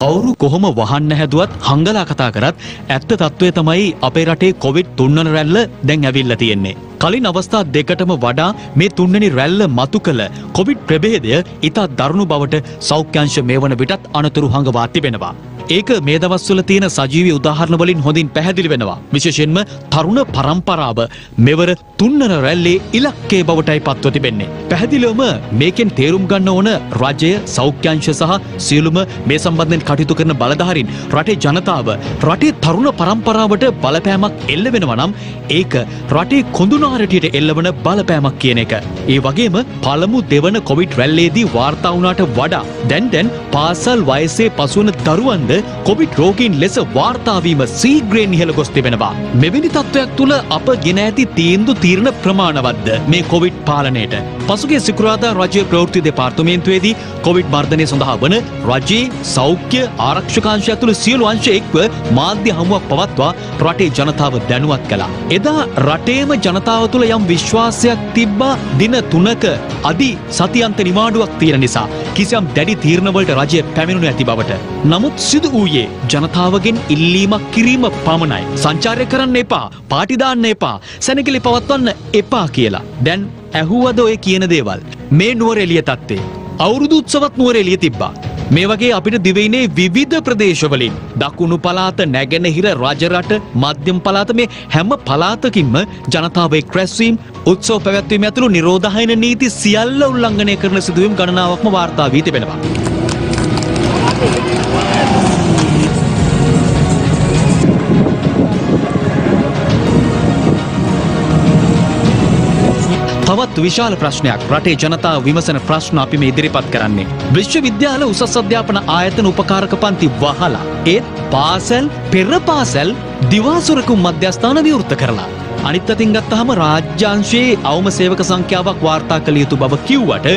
කවුරු කොහොම වහන්න හැදුවත් හංගලා කතා කරත් ඇත්ත තත්ත්වය තමයි අපේ රටේ කොවිඩ් තුන්වන රැල්ල දැන් ඇවිල්ලා තියෙන්නේ. කලින් අවස්ථා දෙකටම වඩා මේ තුන්වැනි රැල්ල මතු කළ කොවිඩ් ප්‍රභේදය ඉතා දරුණු බවට සෞඛ්‍යංශ මේ වන විටත් අනතුරු හඟවා තිබෙනවා. ඒක මේ දවස්වල තියෙන සජීවී උදාහරණ වලින් හොඳින් පැහැදිලි වෙනවා. විශේෂයෙන්ම තරුණ පරම්පරාව මෙවර තුන්වන රැල්ලේ ඉලක්කය බවටයි පත්ව තිබෙන්නේ. පැහැදිලිවම මේකෙන් තේරුම් ගන්න ඕන රජය සෞඛ්‍යංශ සහ සියලුම මේ සම්බන්ධයෙන් කටයුතු කරන බලධාරීන් රටේ ජනතාව රටේ තරුණ පරම්පරාවට බලපෑමක් එල්ල වෙනවා නම් ඒක රටේ කොඳුනාරටියට එල්ලවන බලපෑමක් කියන එක. ඒ වගේම පළමු දෙවන කොවිඩ් රැල්ලේදී වාර්තා වුණාට වඩා දැන් දැන් පාසල් වයසේ පසුවන දරුවන්ද කොවිඩ් රෝගීන් ලෙස වාර්තාවීම සීග්‍රයෙන් ඉහළ ගොස් තිබෙනවා. මෙවැනි තත්ත්වයක් තුළ අප ගෙන ඇති තීන්දු තීරණ ප්‍රමාණවත්ද මේ කොවිඩ් පාලනයට. පසුගේ සිකුරාදා රජය ප්‍රවෘත්ති දෙපාර්තමේන්තුවේදී කොවිඩ් මර්ධනය සඳහා වන රජයේ සෞඛ්‍ය ආරක්ෂකාංශය ඇතුළු සියලු අංශ එක්ව මාධ්‍ය හමුවක් පවත්වා රටේ ජනතාව දැනුවත් කළා. එදා රටේම ජනතාව තුළ යම් විශ්වාසයක් තිබ්බා දින තුනක අදි සතියන්ත නිමාඩුවක් තියෙන නිසා කිසියම් දැඩි තීරණවලට රජය පැමිණුණු ඇති බවට. නමුත් සිදු වූයේ ජනතාවගෙන් ඉල්ලීමක් කිරීම පමණයි. සංචාරය කරන්න එපා පාටිදාන්න එපා සැනකිලි පවත්වන්න එපා කියලා. දැන් ඇහුවද ඔය කියන දේවල්. මේ නුවර එලිය තත්වේ. අවුරුදු උත්සවත් නුවර එලිය තිබ්බා. මේ වගේ අපිට දිවයිනේ විවිධ ප්‍රදේශවලින් දකුණු පලාත නැගෙනහිර රජරට මධ්‍යම පලාත මේ හැම පලාතකින්ම ජනතාව එක් රැස්වීම් උත්සව පැවැත්වීම ඇතුළු නිරෝධහයන නීති සියල්ල උල්ලංඝනය කරන සිදුවීම් ගණනාවක්ම වාර්තා වී තිබෙනවා. තවත් විශාල ප්‍රශ්නයක් රටේ ජනතාව විමසන ප්‍රශ්න අපි මේ ඉදිරිපත් කරන්නේ. විශ්වවිද්‍යාල උසස් අධ්‍යාපන ආයතන උපකාරක පන්ති වහලා. ඒත් පාසැල් පෙර පාසැල් දිවාසුරකුම් මධ්‍යස්ථාන විවෘත කරලා. අනිත් අතින් ගත්තහම රාජ්‍යංශයේ අවම සේවක සංඛ්‍යාවක් වාර්තා කළ යුතු බව කිව්වට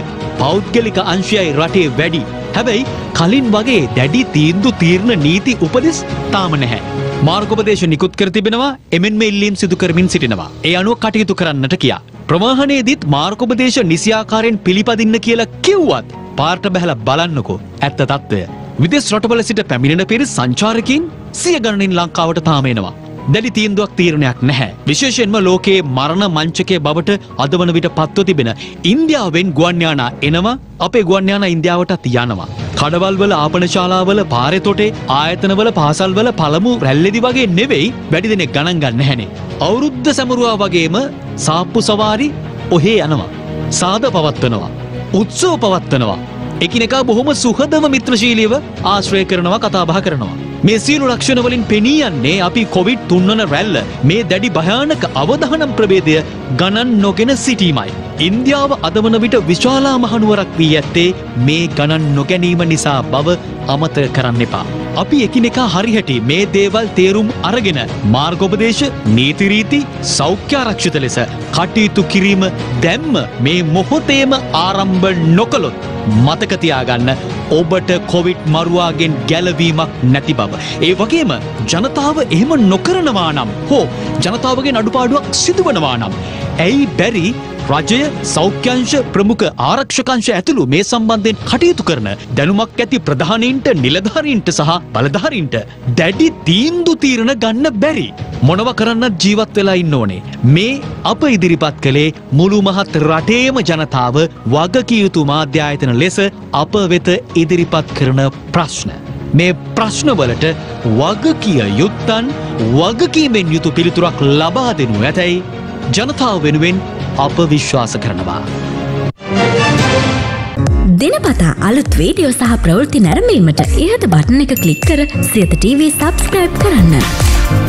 පෞද්ගලික අංශයයි රටේ වැඩි. හැබැයි කලින් වගේ දැඩි තීන්දු තීරණ නීති උපදෙස් තාම නැහැ. මාර්ගෝපදේශ නිකුත් කර තිබෙනවා එමෙන්ම ඉල්ලීම් සිදු කරමින් සිටිනවා. ඒ අනුව කටයුතු කරන්නට කියා. ප්‍රවාහනයේදීත් මාර්ගෝපදේශ නිසියාකාරයෙන් පිළිපදින්න කියලා කිව්වත් පාර්ට බැහැල බලන්නකෝ ඇත්ත තත්ත්වය. විදෙස් රටවල සිට පැමිණෙන පිරිස් සංචාරකින් සිය ගණනින් ලංකාවට තාමේනවා. දැඩි තීන්දුවක් තීරණයක් නැහැ. විශේෂයෙන්ම ලෝකයේ මරණ මංචකය බවට අද වන විට පත්ව තිබෙන ඉන්දියාවෙන් ගුවන්යානා එනවා අපේ ගුවන්යානා ඉන්දියාවටත් යනවා. කඩවල්වල ආපනශාලාවල පාරෙතොටේ ආයතනවල පාසල්වල පළමු රැල්ලෙදි වගේ නෙවෙයි වැඩි දෙනෙක් ගණන් ගන්න හැනේ. අවුරුද්ධ සැමරුවා වගේම සාප්පු සවාරි ඔහේ යනවා. සාද පවත්වනවා. උත්සව පවත්වනවා. එකිනෙකා බොහොම සුහදම මිත්‍රශීලීව ආශ්‍රය කරනවා කතාබහ කරනවා. මේ සියලු ලක්ෂණ වලින් පෙනී යන්නේ අපි කොවිඩ් තුන්වන රැල්ල මේ දැඩි භයානක අවධානම් ප්‍රභේදය ගණන් නොගෙන සිටීමයි. ඉන්දියාව අදවන විට විශාලා මහනුවරක් වී ඇත්තේ මේ ගණන් නොගැනීම නිසා බව අමතක කරන්න එපා. අපි එකිනෙකා හරිහැටි මේ දේවල් තේරුම් අරගෙන මාර්ගෝපදේශ නීතිරීති සෞඛ්‍යාරක්ෂිත ලෙස කටයුතු කිරීම දැම්ම මේ මොහොතේම ආරම්භ නොකළොත් මතකතියාගන්න ඔබට කොවිට් මරුවාගෙන් ගැලවීමක් නැති බව. ඒ වගේම ජනතාව එහෙම නොකරනවා නම් හෝ ජනතාවගේ අඩුපාඩුවක් සිදුවනවා නම්. ඇයි බැරි රජය සෞඛ්‍යංශ ප්‍රමුඛ ආරක්ෂකංශ ඇතුළු මේ සම්බන්ධයෙන් කටයුතු කරන දැනුමක් ඇති ප්‍රධානීන්ට නිලධාරීන්ට සහ බලධාරීන්ට දැඩි තීන්දු තීරණ ගන්න බැරි. මොනව කරන්නත් ජීවත් වෙලා ඉන්න ඕනේ. මේ අප ඉදිරිපත් කළේ මුළු මහත් රටේම ජනතාව වගකියයුතු මාධ්‍යායතන ලෙස අප වෙත ඉදිරිපත් කරන ප්‍රශ්න. මේ ප්‍රශ්නවලට වගකිය යුත්තන් වගකීමෙන් යුතු පිළිතුරක් ලබා දෙනු ඇතැයි ජනතාව වෙනුවෙන් අප විශ්වාස කරනවා. දෙනපතා අලුත් වීඩියෝ සහ ප්‍රවෘත්ති නැරඹීමට ඉහත බටන එක කලික් කර සියත TV සබස්ක්‍රයිබ් කරන්න.